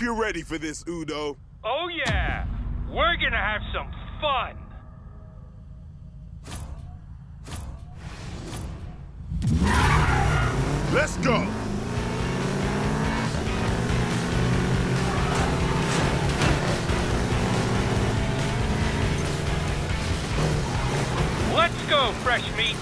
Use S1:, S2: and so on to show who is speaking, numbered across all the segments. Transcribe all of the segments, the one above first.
S1: you're ready for this, Udo.
S2: Oh yeah, we're gonna have some fun.
S1: Let's go!
S2: Let's go, fresh meat.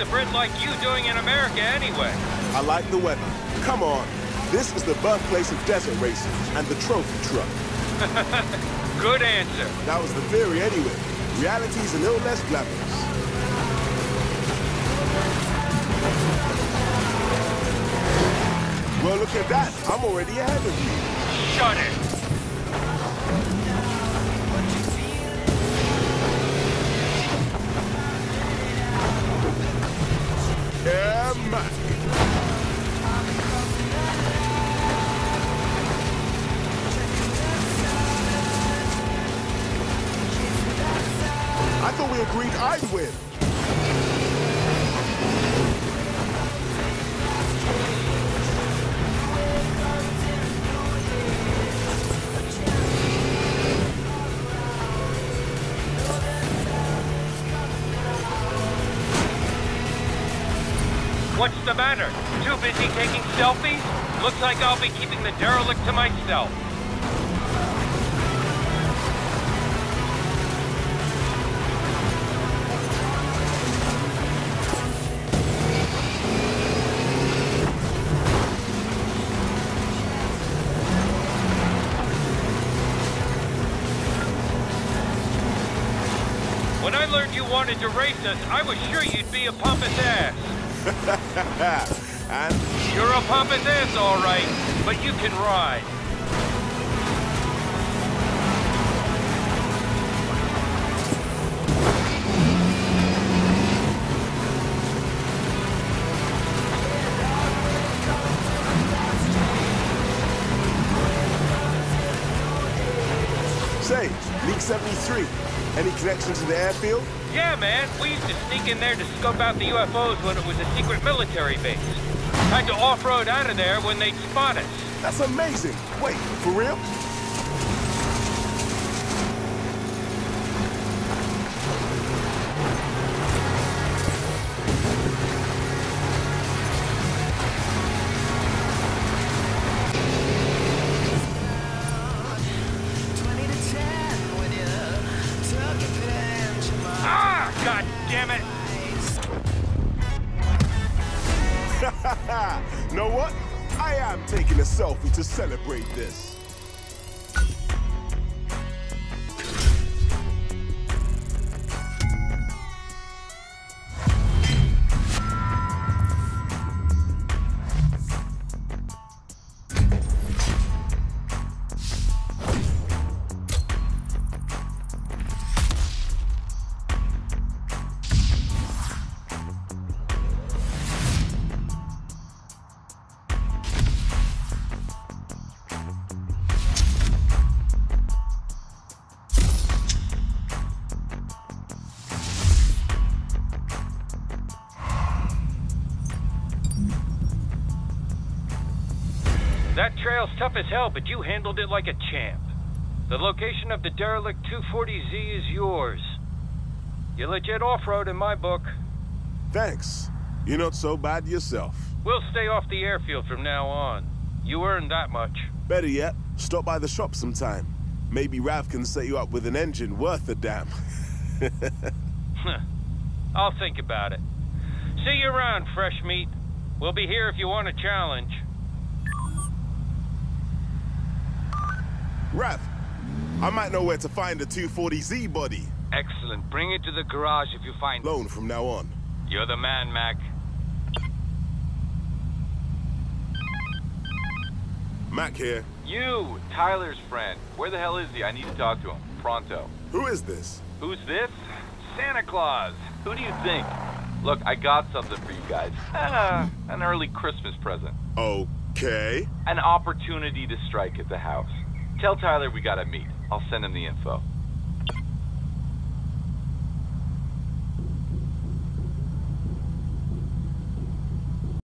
S2: A Brit like you doing in America anyway?
S1: I like the weather. Come on. This is the birthplace of desert racing and the trophy truck.
S2: Good answer.
S1: That was the theory anyway. Reality's a little less glamorous. Well, look at that. I'm already ahead of you.
S2: Shut it.
S1: Agreed I'd win.
S2: What's the matter? Too busy taking selfies? Looks like I'll be keeping the derelict to myself. I learned you wanted to race us, I was sure you'd be a pompous ass.
S1: and
S2: You're a pompous ass, all right, but you can ride.
S1: say, League 73, any connection to the airfield?
S2: Yeah, man, we used to sneak in there to scope out the UFOs when it was a secret military base. Had to off-road out of there when they'd spot us.
S1: That's amazing. Wait, for real? know what? I am taking a selfie to celebrate this.
S2: That trail's tough as hell, but you handled it like a champ. The location of the derelict 240Z is yours. You're legit off-road in my book.
S1: Thanks. You're not so bad yourself.
S2: We'll stay off the airfield from now on. You earned that much.
S1: Better yet, stop by the shop sometime. Maybe Rav can set you up with an engine worth a damn.
S2: I'll think about it. See you around, fresh meat. We'll be here if you want a challenge.
S1: Rav, I might know where to find the 240Z body.
S2: Excellent. Bring it to the garage if you find it.
S1: Loan from now on.
S2: You're the man, Mac.
S1: Mac here.
S3: You, Tyler's friend. Where the hell is he? I need to talk to him. Pronto.
S1: Who is this?
S3: Who's this? Santa Claus. Who do you think? Look, I got something for you guys. Ah, an early Christmas present.
S1: Okay.
S3: An opportunity to strike at the house. Tell Tyler we gotta meet. I'll send him the info.